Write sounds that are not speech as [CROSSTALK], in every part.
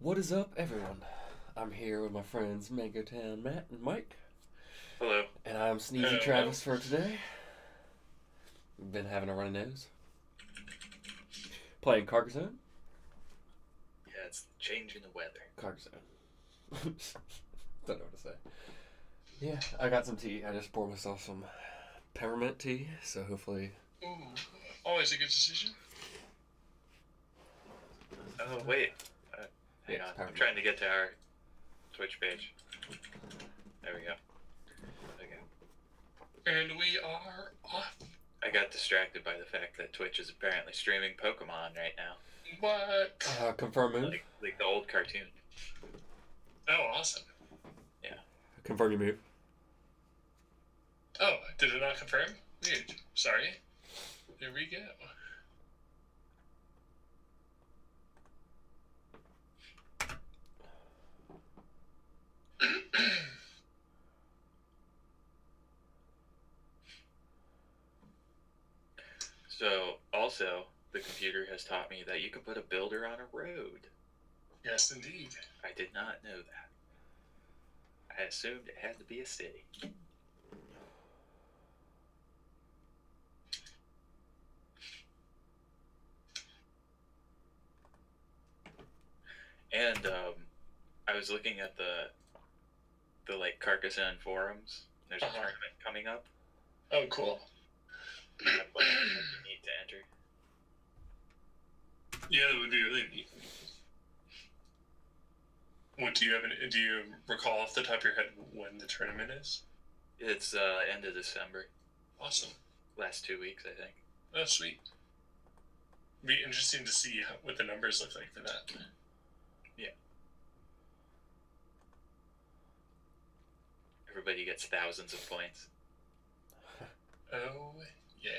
What is up, everyone? I'm here with my friends Mango Town Matt and Mike, Hello. and I'm Sneezy Hello. Travis for today. We've been having a runny nose. Playing Carcassonne? Yeah, it's changing the weather. Carcassonne. [LAUGHS] Don't know what to say. Yeah, I got some tea. I just poured myself some peppermint tea, so hopefully. Ooh, always a good decision. Oh wait. Hang on. I'm trying to get to our Twitch page. There we go. Okay. And we are off. I got distracted by the fact that Twitch is apparently streaming Pokemon right now, What? Uh, confirm move. like like the old cartoon. Oh, awesome. Yeah. Confirm your move. Oh, did it not confirm? Weird. Sorry. There we go. So also, the computer has taught me that you can put a builder on a road. Yes, indeed. I did not know that. I assumed it had to be a city. And um, I was looking at the the like Carcassonne forums. There's a Uh-huh. tournament coming up. Oh, cool. You need to enter. Yeah, that would be really neat. What do you have? An, do you recall off the top of your head when the tournament is? It's uh, end of December, Awesome. last two weeks, I think. Oh, sweet. Be interesting to see how, what the numbers look like for that. Everybody gets thousands of points. [LAUGHS] Oh, yeah.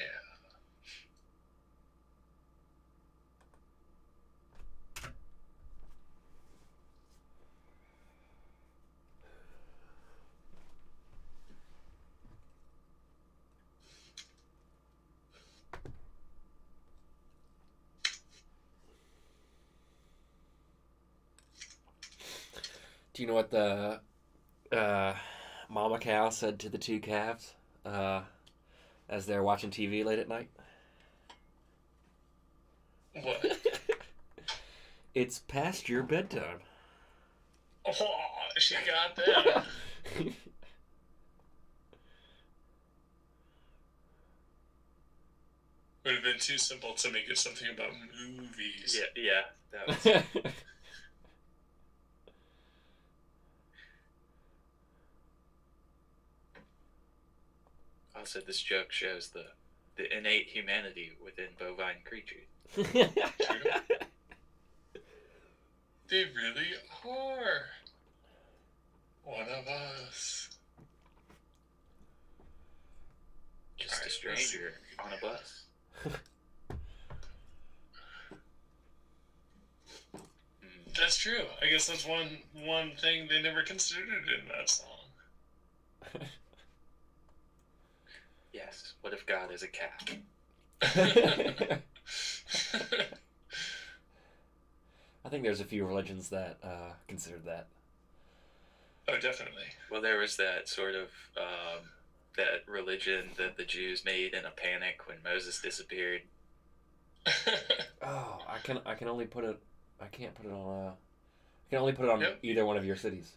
Do you know what the uh, mama cow said to the two calves uh, as they're watching TV late at night? What? [LAUGHS] it's past your bedtime. Oh, she got that. [LAUGHS] Would have been too simple to make it something about movies. Yeah, yeah. That was [LAUGHS] also this joke shows the the innate humanity within bovine creatures. They really are. One of us. Just a Alright, let's see stranger on a bus. [LAUGHS] That's true. I guess that's one one thing they never considered in that song. [LAUGHS] yes. What if God is a cat? [LAUGHS] I think there's a few religions that uh, consider that. oh, definitely. Well, there was that sort of um, that religion that the Jews made in a panic when Moses disappeared. [LAUGHS] Oh, I can I can only put it. I can't put it on. Uh, I can only put it on Yep. either one of your cities.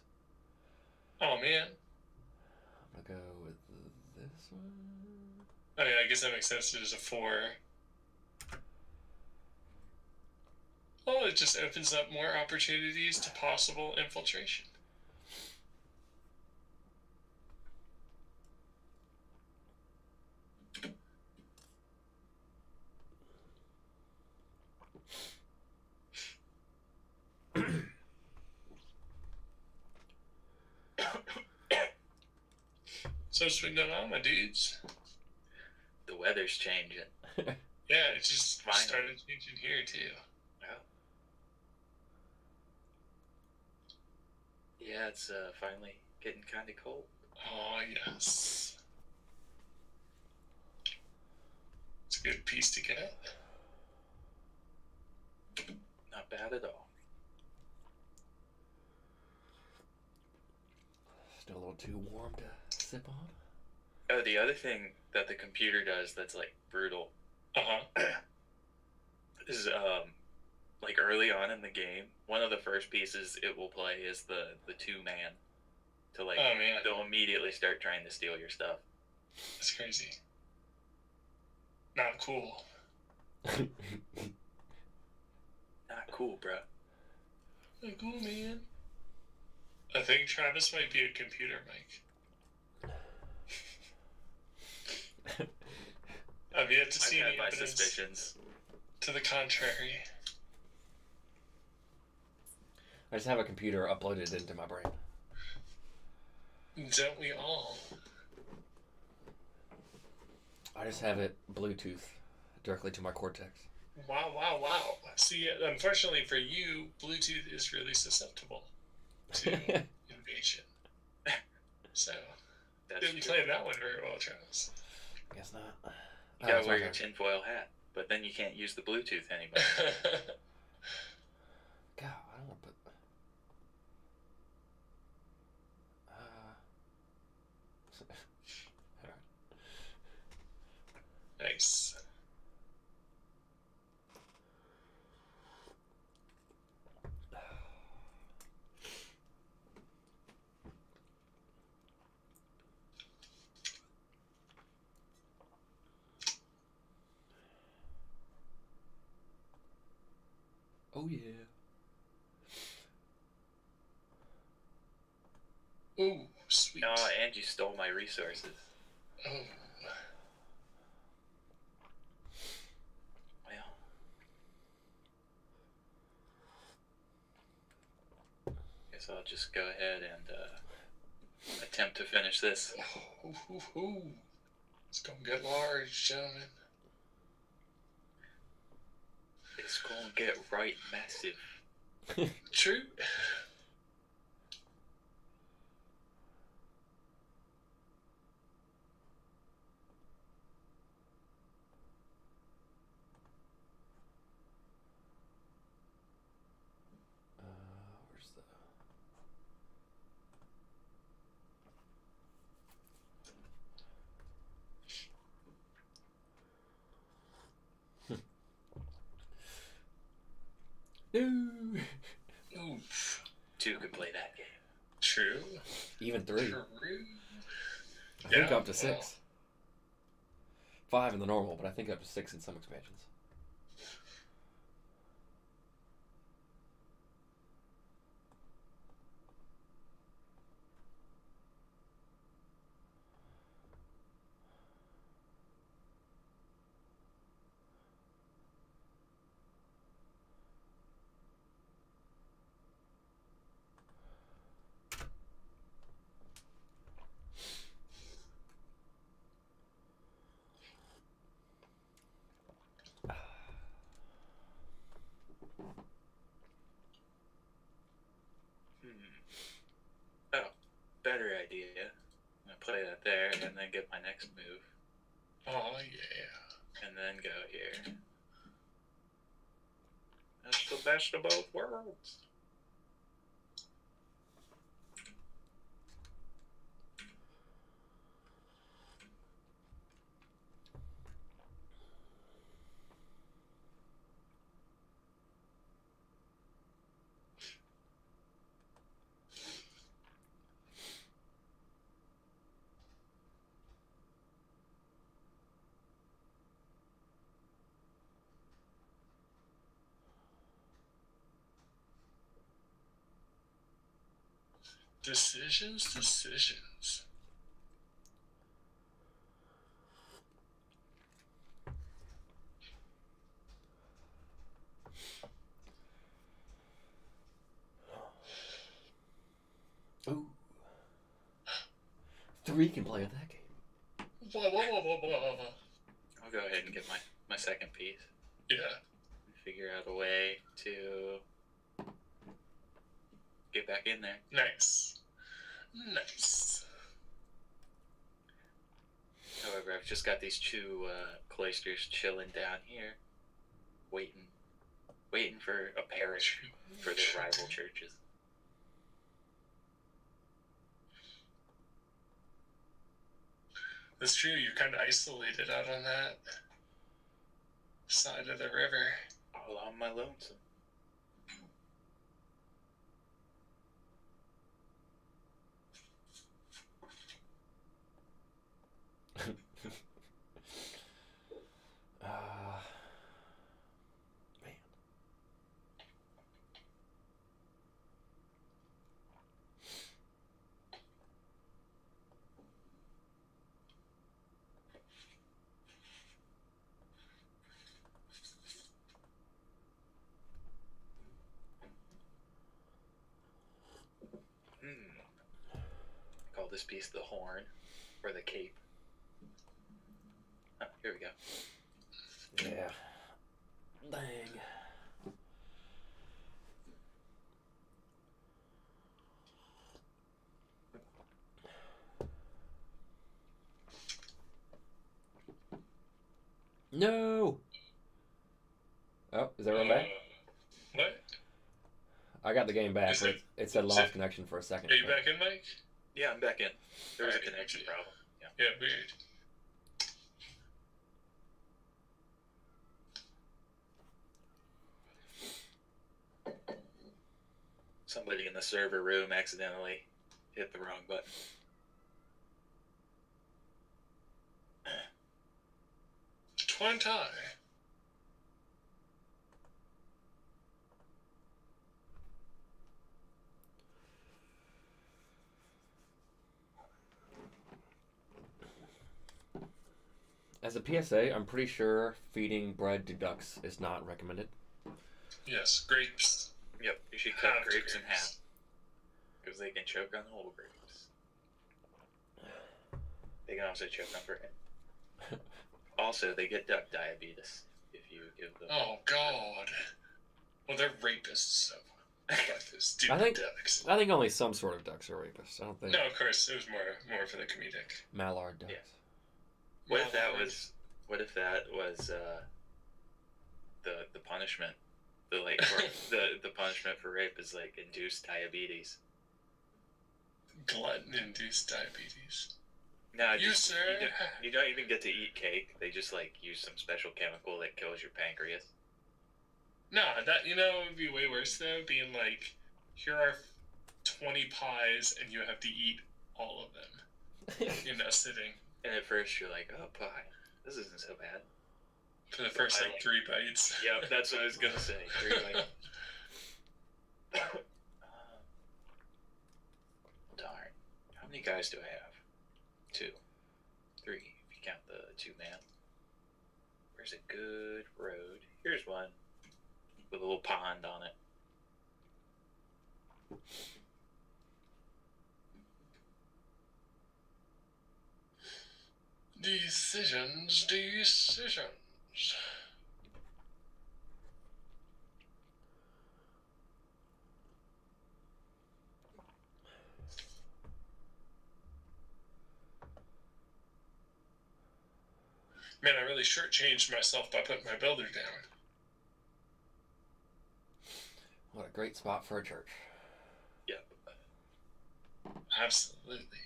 oh man. I'm gonna go with this one. Oh yeah, I guess that makes sense. There's a four. Well, it just opens up more opportunities to possible infiltration. [COUGHS] So going on, my dudes? the weather's changing. [LAUGHS] yeah, it's just Finally. started changing here too. Yeah, it's uh, finally getting kind of cold. Oh yes, it's a good piece to get. Not bad at all. Still a little too warm to sip on. Oh, the other thing that the computer does that's like brutal Uh huh. [CLEARS THROAT] is um like early on in the game, one of the first pieces it will play is the the two man to like Oh man, they'll immediately start trying to steal your stuff. that's crazy. Not cool. [LAUGHS] Not cool, bro. Not cool, man. I think Travis might be a computer mic. [LAUGHS] I've yet to I've see had any my evidence suspicions. to the contrary. I just have a computer uploaded into my brain. Don't we all? I just have it Bluetooth directly to my cortex. Wow, wow, wow. See, unfortunately for you, Bluetooth is really susceptible to [LAUGHS] invasion. [LAUGHS] So, That's didn't true. play that one very well, Travis. Guess not. [SIGHS] You gotta wear your tinfoil hat, but then you can't use the Bluetooth anymore. [LAUGHS] God, I don't want to put. Uh... Nice. Oh yeah. Ooh, sweet. oh, and you stole my resources. Oh, Well, guess I'll just go ahead and uh, attempt to finish this. ooh, ooh, ooh. It's gonna get large, gentlemen. It's gonna get right massive. [LAUGHS] True. [LAUGHS] No. Oof. Two could play that game. True. Even three. True. I think Yeah, up to six. Five in the normal, but I think up to six in some expansions. Hmm. Oh, better idea. I'm gonna play that there and then get my next move. Oh yeah. and then go here. That's the best of both worlds. Decisions, decisions. Ooh. Three can play at that game. Whoa, whoa, whoa, whoa, whoa, whoa. I'll go ahead and get my, my second piece. Yeah. Figure out a way to get back in there. Nice. Nice. However, I've just got these two uh, cloisters chilling down here, waiting, waiting for a parish for their rival churches. That's true. You're kind of isolated out on that side of the river. All on my lonesome. uh, man. Hmm. Call this piece the horn or the cape. Oh, here we go. Yeah. Dang. No. Oh, is everyone back? What? I got the game back. is it- It, it said lost it- connection for a second. Are you back in, Mike? Yeah, I'm back in. There was a connection yeah. problem. Yeah. Yeah, weird. Somebody in the server room accidentally hit the wrong button. Twenty. As a PSA, I'm pretty sure feeding bread to ducks is not recommended. Yes, grapes. Yep, you should cut Halved grapes in half because they can choke on whole grapes. They can also choke on bread. [LAUGHS] also, they get duck diabetes if you give them. Oh God. Well, they're rapists, so fuck those stupid I think- ducks. I think only some sort of ducks are rapists. I don't think No, of course, it was more more for the comedic. mallard ducks. Yeah. What if that Well, was? What if that was uh, the the punishment? The like for, [LAUGHS] the the punishment for rape is like induced diabetes. glutton-induced diabetes? No, You just, sir. You don't, you don't even get to eat cake. They just like use some special chemical that kills your pancreas. No, that you know would be way worse though. Being like, here are twenty pies, and you have to eat all of them [LAUGHS] in a sitting And at first you're like, oh pie, this isn't so bad. for the first like three bites. Yep, that's what I was gonna say. Three, [LAUGHS] like, Um, [COUGHS] darn. How many guys do I have? Two. Three, if you count the two man. Where's a good road? Here's one. With a little pond on it. Decisions, decisions. Man, I really shortchanged myself by putting my builder down. What a great spot for a church. Yep. Absolutely.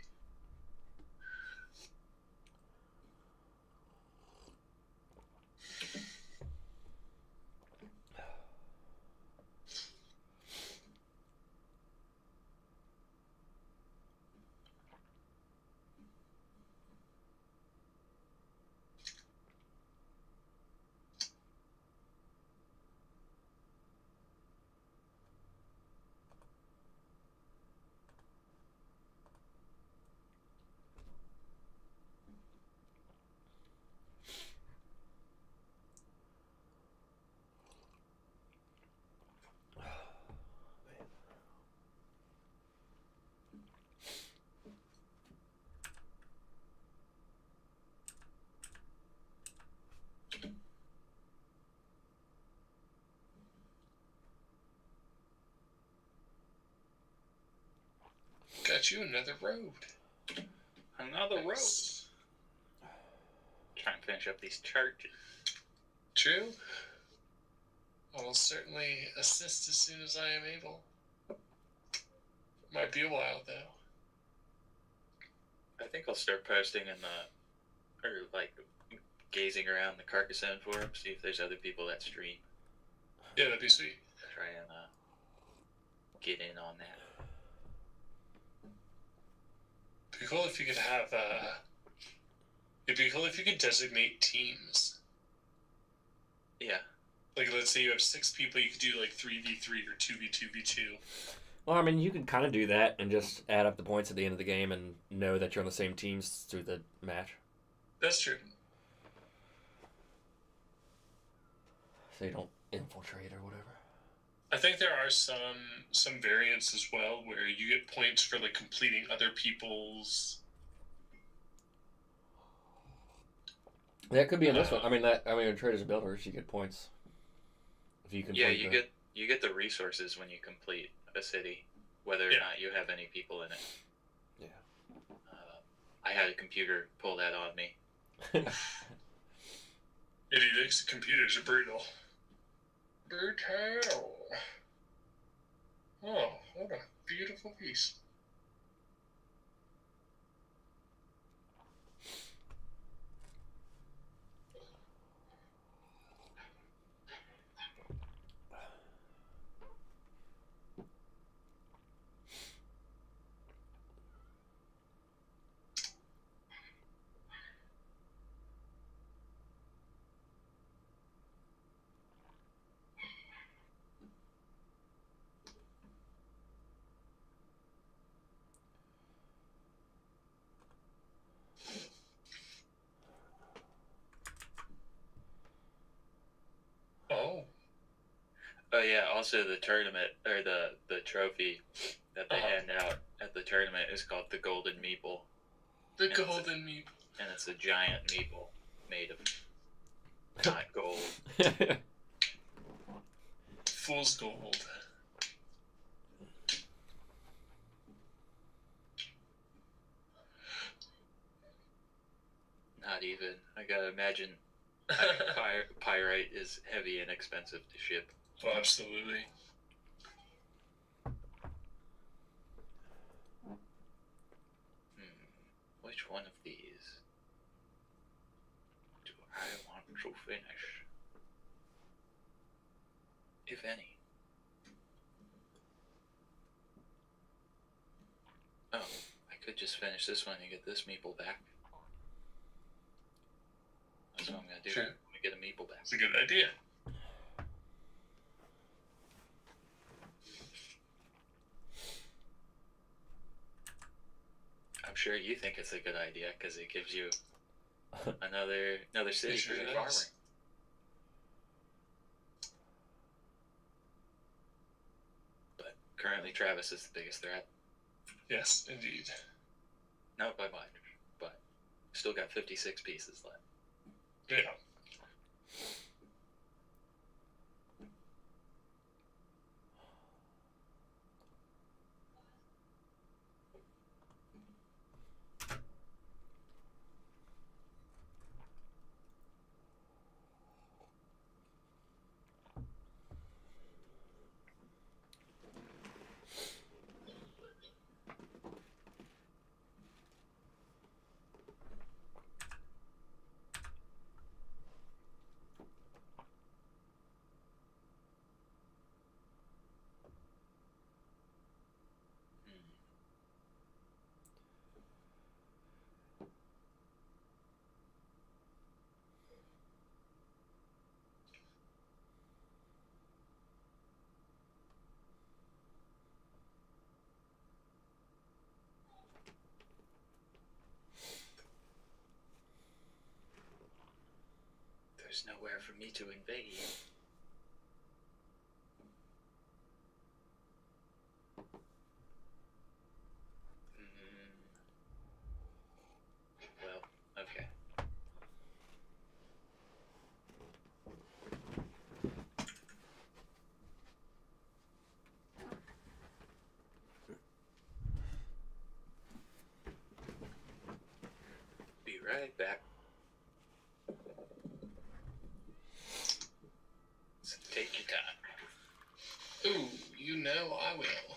Got you another road. Another road. Try and finish up these charges. True. I will certainly assist as soon as I am able. Might be a while though. I think I'll start posting in the or like gazing around the Carcassonne forum, see if there's other people that stream. Yeah, that'd be sweet. Try and uh, get in on that. It'd be cool if you could have. Uh, it'd be cool if you could designate teams. Yeah, Like, let's say you have six people, you could do like three v three or two v two v two. Well, I mean, you can kind of do that and just add up the points at the end of the game and know that you're on the same teams through the match. That's true. So you don't infiltrate or whatever. I think there are some some variants as well where you get points for like completing other people's. That could be in this Uh, one. I mean, that I mean, in traders and builders, you get points if you can. yeah. You the- get you get the resources when you complete a city, whether or Yeah. not you have any people in it. Yeah. Uh, I had a computer pull that on me. [LAUGHS] Idiots, computers are brutal. Oh, what a beautiful piece. Oh, Oh yeah. Also, the tournament or the the trophy that they Uh-huh. hand out at the tournament is called the Golden Meeple, the It's a- golden meat. and it's a giant meeple made of [LAUGHS] not gold. Fool's gold. Not even. I gotta imagine. I mean, [LAUGHS] py- pyrite is heavy and expensive to ship. Oh, absolutely. Hmm. Which one of these do I want to finish? If any. Oh, I could just finish this one and get this meeple back. That's what I'm gonna do. Sure. I'm gonna get a meeple back. It's a good idea. I'm sure you think it's a good idea because it gives you [LAUGHS] another another city sure for your does. farmer. But currently, Travis is the biggest threat. Yes, indeed. Not by much, but still got 56 pieces left. Yeah. There's nowhere for me to invade. Mm. Well, okay. Be right back. So take your time. Ooh, you know I will.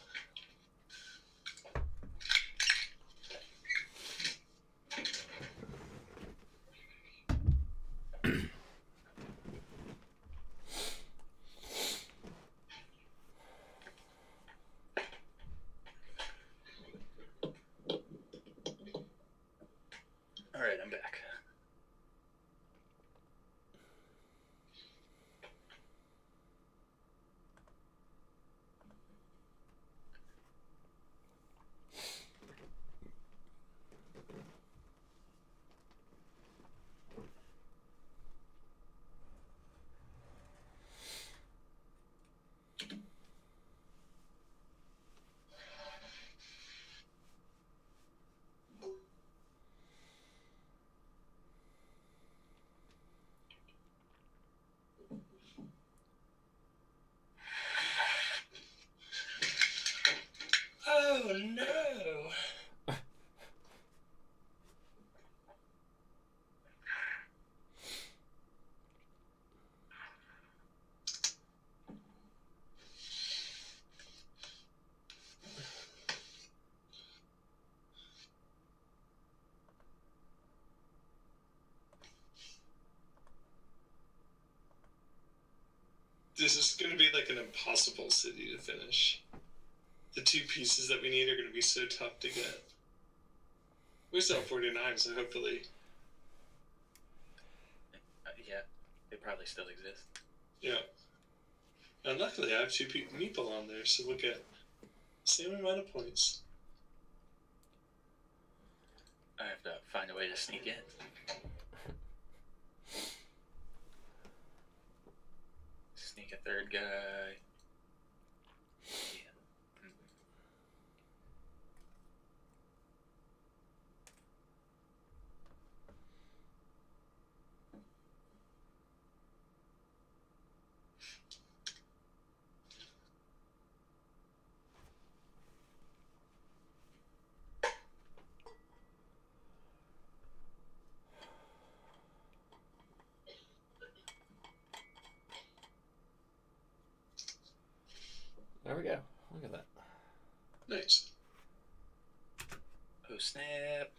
This is going to be like an impossible city to finish. The two pieces that we need are going to be so tough to get. We still have 49, so hopefully. Uh, yeah, they probably still exist. Yeah. And luckily, I have two pe- meeple on there, so we'll get same amount of points. I have to find a way to sneak in. Sneak a third guy. Yeah. Mm. There we go. Look at that. Nice. Oh snap!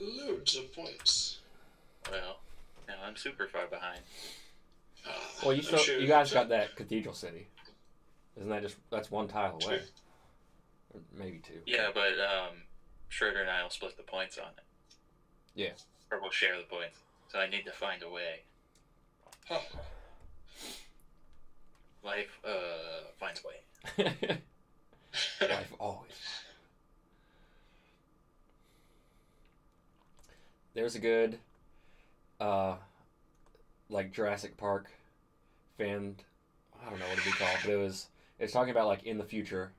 Loads of points. Well, now I'm super far behind. Ah, Well, you still, sure- you guys got that Cathedral City. Isn't that just that's one tile away? Or maybe two. Yeah, but um, Schroeder and I will split the points on it. Yeah. Or we'll share the points. So I need to find a way. Huh. Life uh finds a way. [LAUGHS] [LAUGHS] Life always. There's a good, uh, like Jurassic Park fan. I don't know what it'd be called, but it was. It's talking about like in the future,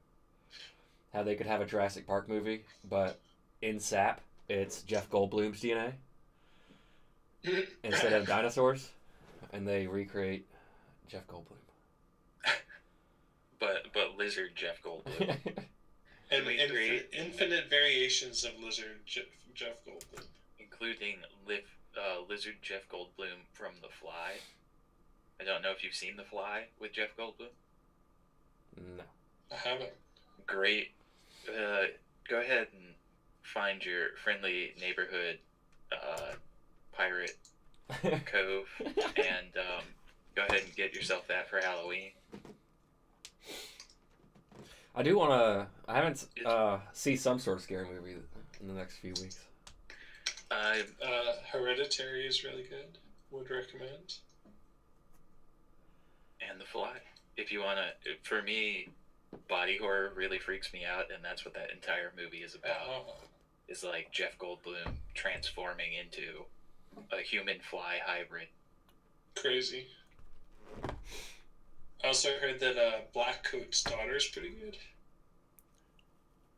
how they could have a Jurassic Park movie, but in SAP, it's Jeff Goldblum's DNA [LAUGHS] instead of dinosaurs, and they recreate Jeff Goldblum. But but lizard Jeff Goldblum. [LAUGHS] and we infi- create- infinite variations of Lizard Jeff, Jeff Goldblum. including Liv, uh, lizard Jeff Goldblum from The Fly. I don't know if you've seen The Fly with Jeff Goldblum. no. I haven't. Great. Uh, go ahead and find your friendly neighborhood uh, pirate [LAUGHS] cove and um, go ahead and get yourself that for Halloween. I do want to. I haven't uh, see some sort of scary movie in the next few weeks. I Uh, Hereditary is really good. Would recommend. and The Fly. If you wanna, for me, body horror really freaks me out, and that's what that entire movie is about. Uh, Is like Jeff Goldblum transforming into a human fly hybrid. crazy. I also heard that uh, Blackcoat's daughter is pretty good.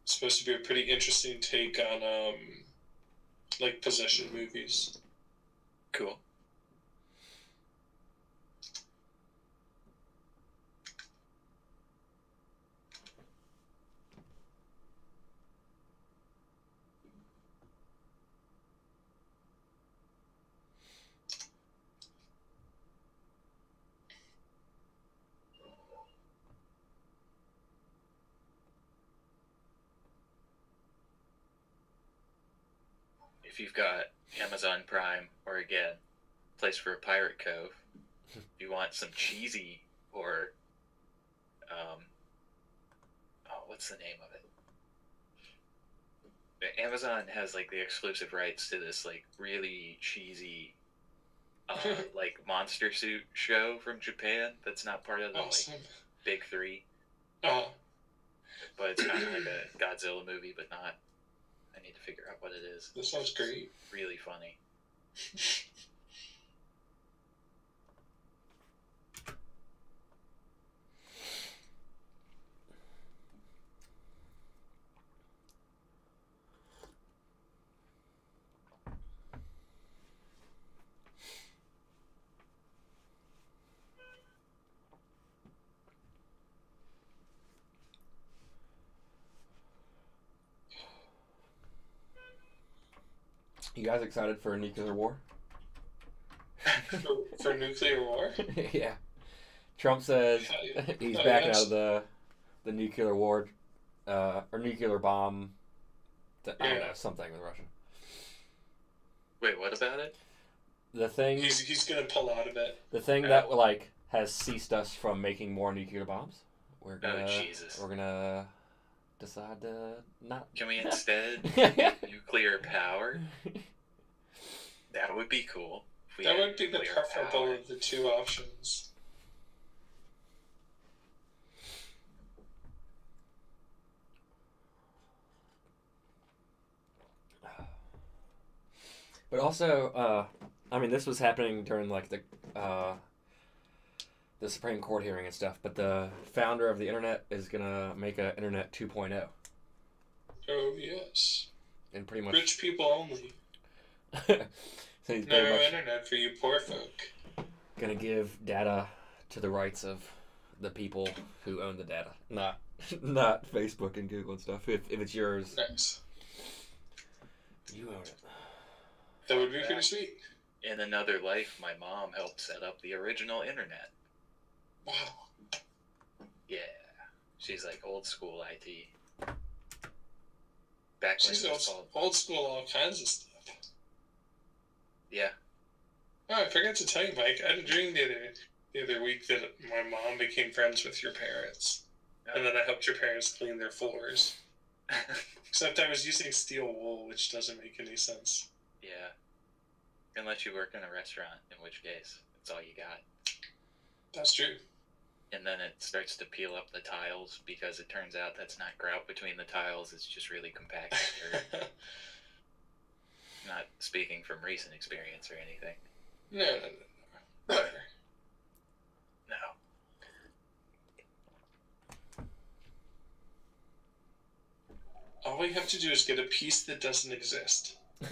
It's supposed to be a pretty interesting take on um, like possession movies. Cool. If you've got Amazon Prime, or again, place for a pirate cove, if [LAUGHS] you want some cheesy or, um, oh, what's the name of it? Amazon has like the exclusive rights to this like really cheesy, uh, [LAUGHS] like monster suit show from Japan. That's not part of the like big three, Uh, but it's kind of like a [CLEARS THROAT] Godzilla movie, but not. I need to figure out what it is. this sounds great. Really funny. [LAUGHS] You guys excited for a nuclear war? [LAUGHS] for, for nuclear war. [LAUGHS] yeah. Trump says Hell yeah. [LAUGHS] he's Oh, backing yes. out of the the nuclear war uh, or nuclear bomb. th- I don't know something with Russia. Wait, what about it? The thing, He's he's gonna pull out of it. the thing that like has ceased us from making more nuclear bombs, we're gonna Jesus. we're gonna decide to not. Can we instead [LAUGHS] nuclear power? That would be cool. that would be the preferable power. of the two options. But also, uh, I mean, this was happening during like the uh, the Supreme Court hearing and stuff. But the founder of the internet is gonna make a internet 2.0, Oh yes, and pretty much. rich people only. [LAUGHS] so he's No much internet for you poor folk. gonna give data to the rights of the people who own the data, not [LAUGHS] not Facebook and Google and stuff. If if it's yours, Nice. you own it. That would be pretty sweet. In another life, my mom helped set up the original internet. Wow. Yeah, she's like old school IT. Back when She's old, called old school, all kinds of stuff. yeah. Oh, I forgot to tell you, Mike. I had a dream the other the other week that my mom became friends with your parents, and then I helped your parents clean their floors. [LAUGHS] Except I was using steel wool, which doesn't make any sense. yeah. Unless you work in a restaurant, in which case it's all you got. That's true. And then it starts to peel up the tiles because it turns out that's not grout between the tiles. It's just really compact [LAUGHS] dirt. not speaking from recent experience or anything. no, no, no, no. No. All we have to do is get a piece that doesn't exist. [LAUGHS]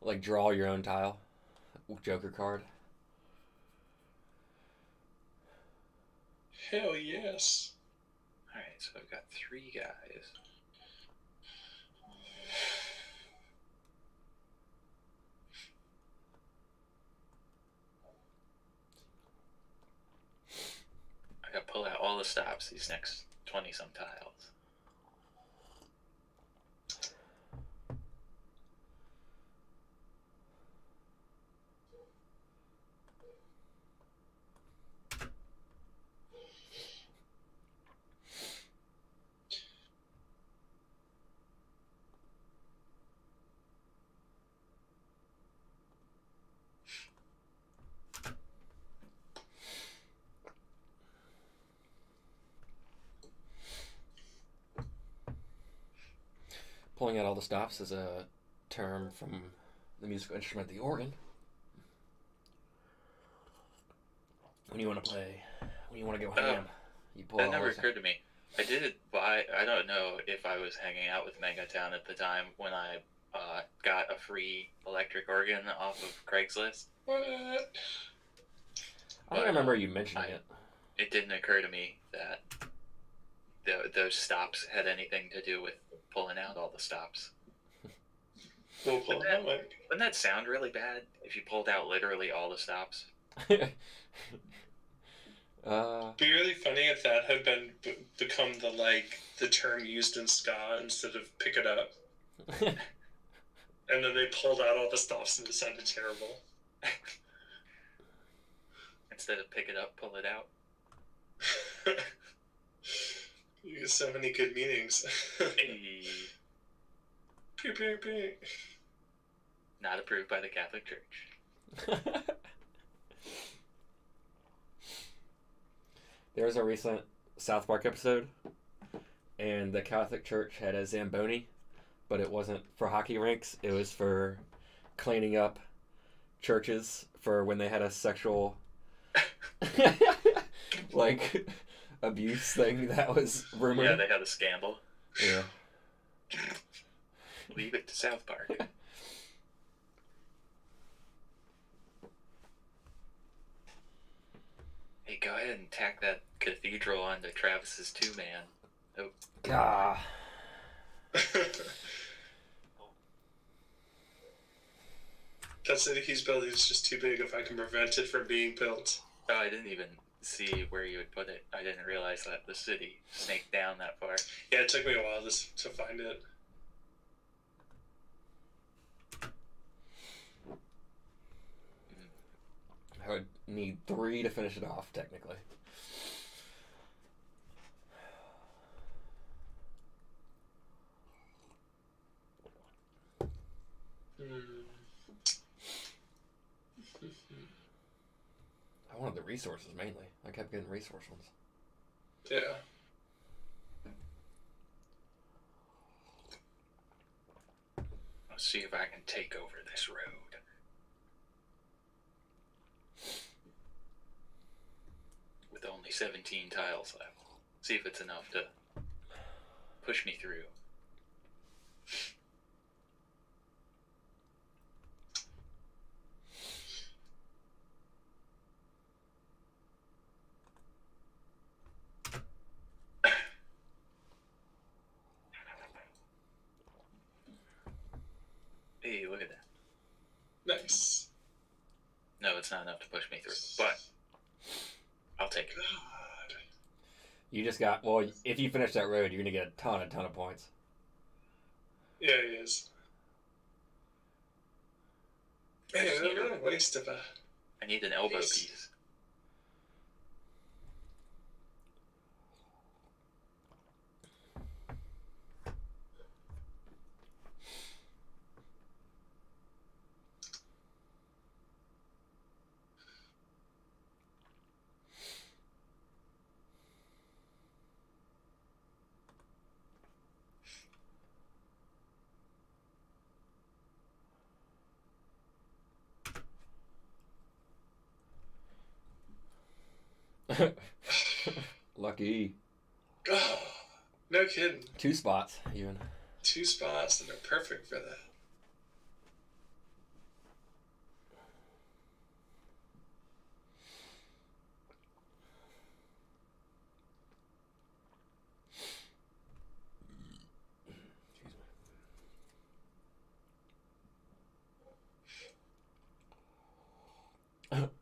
like draw your own tile, Joker card. Hell yes. Alright, so I've got three guys. I gotta pull out all the stops these next 20 some tiles. Pulling out all the stops is a term from the musical instrument, the organ. When you want to play, when you want to go Oh, ham, you pull That never occurred to me. I did buy, I don't know if I was hanging out with Mango Town at the time when I uh, got a free electric organ off of Craigslist. What? I don't remember you mentioning I- it. It didn't occur to me that tho- those stops had anything to do with pulling out all the stops. We'll pull it out, Mike. Wouldn't that sound really bad if you pulled out literally all the stops? [LAUGHS] uh, Be really funny if that had been b- become the like the term used in ska instead of pick it up, [LAUGHS] and then they pulled out all the stops and it sounded terrible. [LAUGHS] Instead of pick it up, pull it out. You get so many good meanings. Hey, Pew, pew, pew. not approved by the Catholic Church. [LAUGHS] there was a recent South Park episode, and the Catholic Church had a Zamboni, but it wasn't for hockey rinks. It was for cleaning up churches for when they had a sexual, [LAUGHS] [LAUGHS] like, abuse thing [LAUGHS] that was rumored. Yeah, they had a scandal. yeah. [LAUGHS] Leave it to South Park. [LAUGHS] hey, go ahead and tack that cathedral onto Travis's two man. Oh. Gah. that city he's building is just too big if I can prevent it from being built. Oh, I didn't even see where you would put it. I didn't realize that the city snaked down that far. Yeah, it took me a while to, to find it. I would need three to finish it off, technically. Mm. I wanted the resources mainly. I kept getting resource ones. yeah. Let's see if I can take over this road. With only 17 tiles left. See if it's enough to push me through. Hey, look at that. Nice. No, it's not enough to push me through, but I'll take it. God. You just got well. If you finish that road, you're gonna get a ton, a ton of points. Yeah, he is. Man, what a waste of a. I need an elbow Yes. piece. [LAUGHS] Lucky. Oh, [SIGHS] no kidding. Two spots, even. Two spots that are perfect for that.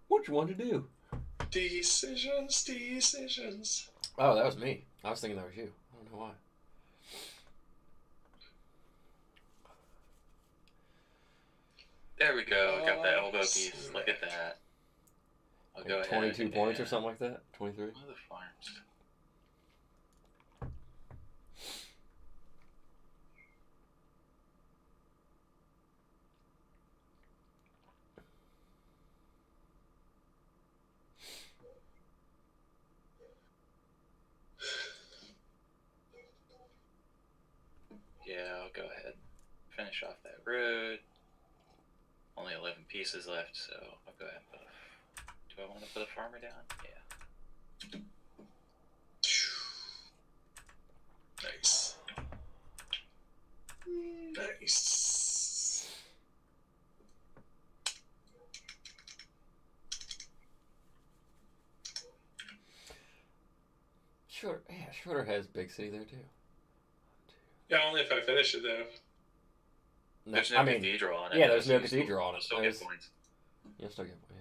What you want to do? Decisions, decisions. Oh, that was me. I was thinking that was you. I don't know why. There we go. I got that elbow piece. Look at that. I'll go Like ahead. 22 points or something like that? 23? One of the farms. Yeah, I'll go ahead. Finish off that road. Only 11 pieces left, so I'll go ahead and put a. Do I want to put a farmer down? Yeah. Nice. Nice. Sure. Yeah, Schroeder has Big City there, too. Yeah, only if I finish it though. No, There's no I mean, cathedral on it. yeah, but there's no you still- cathedral on it. Still get points. you'll still get yeah.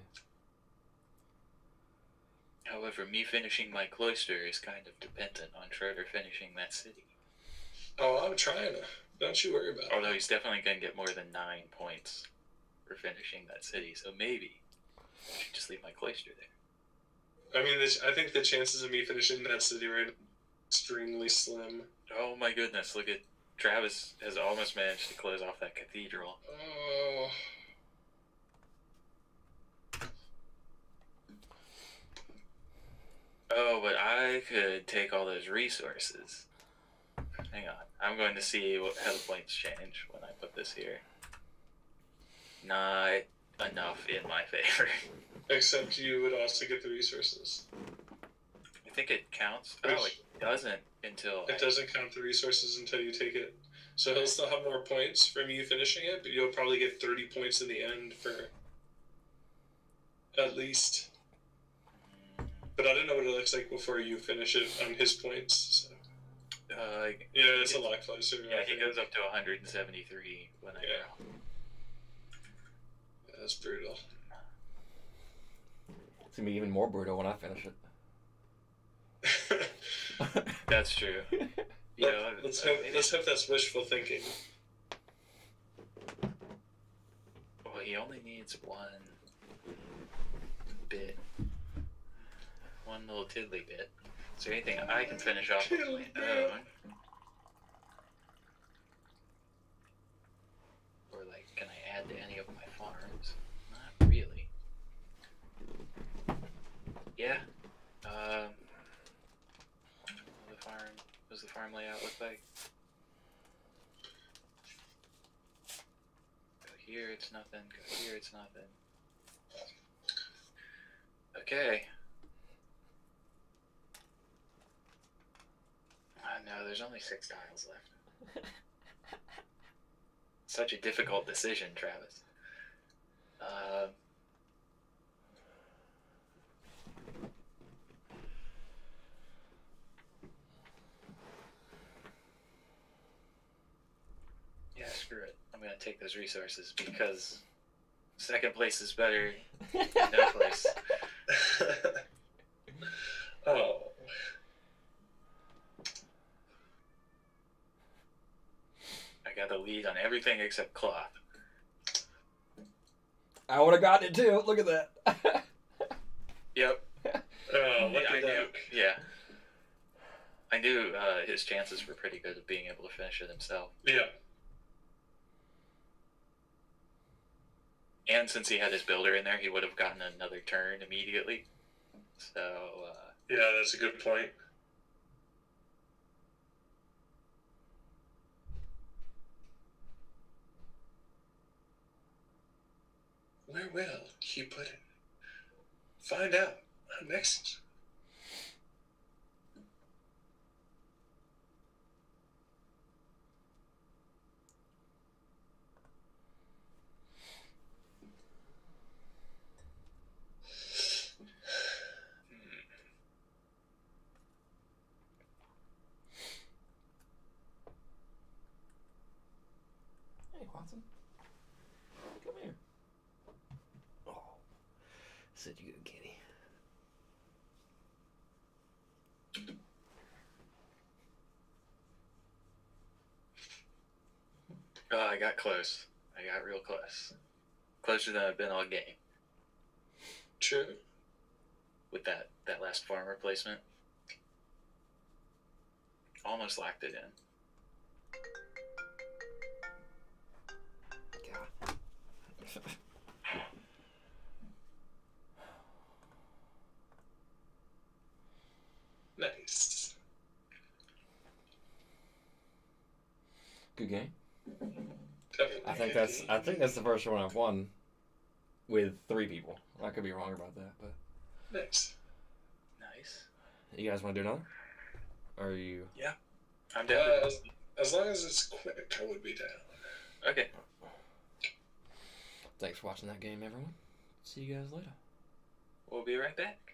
However, me finishing my cloister is kind of dependent on Schroeder finishing that city. Oh, I'm trying to. Don't you worry about it. Although he's definitely going to get more than nine points for finishing that city, so maybe I should just leave my cloister there. I mean, the, I think the chances of me finishing that city right now are extremely slim. Oh my goodness, look at Travis has almost managed to close off that cathedral. Oh. Oh, but I could take all those resources. Hang on, I'm going to see what, how the points change when I put this here. Not enough in my favor. Except you would also get the resources. I think it counts. Oh, it doesn't until It doesn't count the resources until you take it. So he'll still have more points from you finishing it, but you'll probably get 30 points in the end for at least. But I don't know what it looks like before you finish it on his points. So. Uh, Yeah, it's a lot closer. yeah, I he think. goes up to 173 when I Yeah. Yeah, That's brutal. It's gonna be even more brutal when I finish it. [LAUGHS] That's true. You Let, know, let's hope. Let's hope that's wishful thinking. Well, he only needs one bit one little tiddly bit. Is there anything I can finish off with my own? Or like, can I add to any of my farms? Not really. Yeah. Um. The farm. What does the farm layout look like? Go here, it's nothing. Go here, it's nothing. Okay. Uh, no, there's only six tiles left. [LAUGHS] Such a difficult decision, Travis. Uh, yeah, screw it. I'm take those resources because second place is better than no place. [LAUGHS] [LAUGHS] oh. I got the lead on everything except cloth. I would have gotten it too. Look at that. [LAUGHS] Yep. Oh, look I at knew. that. Yeah. I knew uh, his chances were pretty good of being able to finish it himself. Yeah. And since he had his builder in there, he would have gotten another turn immediately. So, uh, Yeah, that's a good point. Where will he put it? Find out next. Watson. Come here. Oh. Such a good kitty. oh, I got close. I got real close. Closer than I've been all game True. with that, that last farm replacement. Almost locked it in. Nice. Good game. Definitely. I think that's game. I think that's the first one I've won with three people. I could be wrong about that, but nice. Nice. you guys want to do another? Or are you? Yeah, I'm Uh, down. as, as long as it's quick, I would be down. okay. Thanks for watching that game, everyone. See you guys later. We'll be right back.